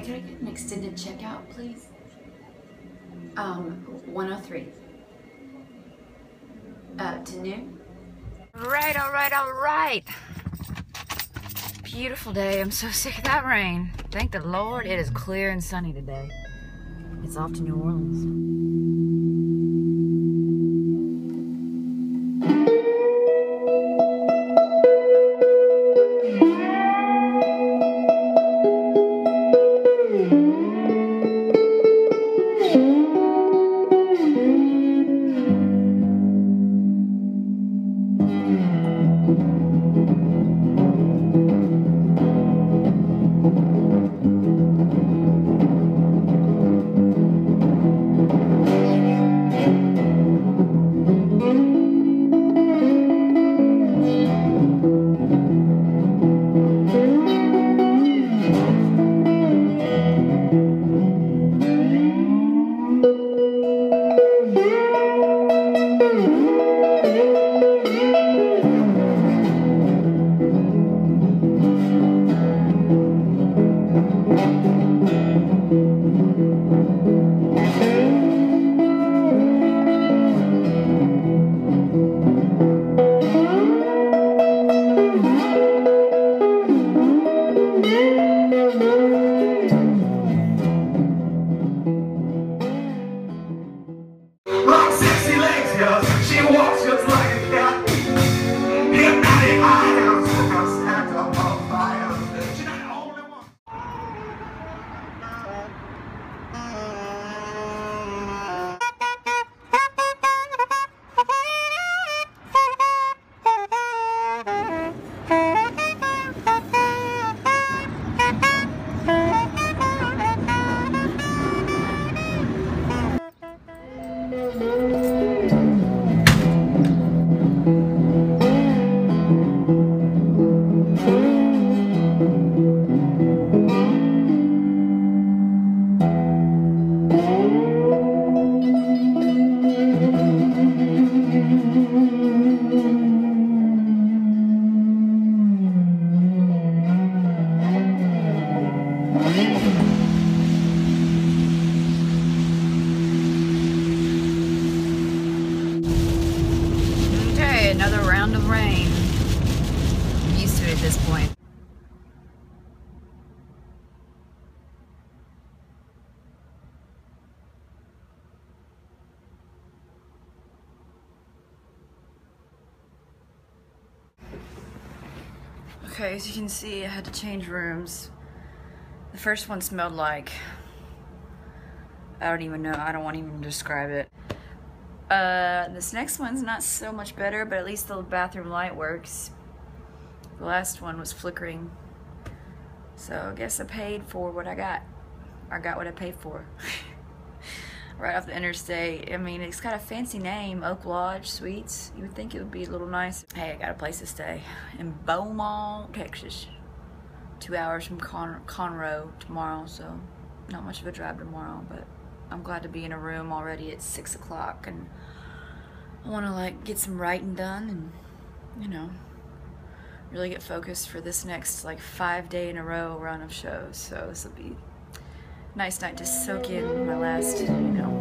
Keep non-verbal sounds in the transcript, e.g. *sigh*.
can I get an extended checkout, please? Um, 103. Uh, to noon? Right, all right, all right. Beautiful day. I'm so sick of that rain. Thank the Lord it is clear and sunny today. It's off to New Orleans. Okay, another round of rain. I'm used to it at this point. Okay, as you can see, I had to change rooms. The first one smelled like I don't even know. I don't want to even describe it. Uh, this next one's not so much better, but at least the bathroom light works. The last one was flickering. So I guess I paid for what I got. I got what I paid for. *laughs* right off the interstate. I mean, it's got a fancy name, Oak Lodge Suites. You would think it would be a little nice. Hey, I got a place to stay in Beaumont, Texas. Two hours from Con Conroe tomorrow, so not much of a drive tomorrow, but I'm glad to be in a room already at six o'clock and I want to like get some writing done and you know really get focused for this next like five day in a row run of shows so this will be nice night to soak in my last you know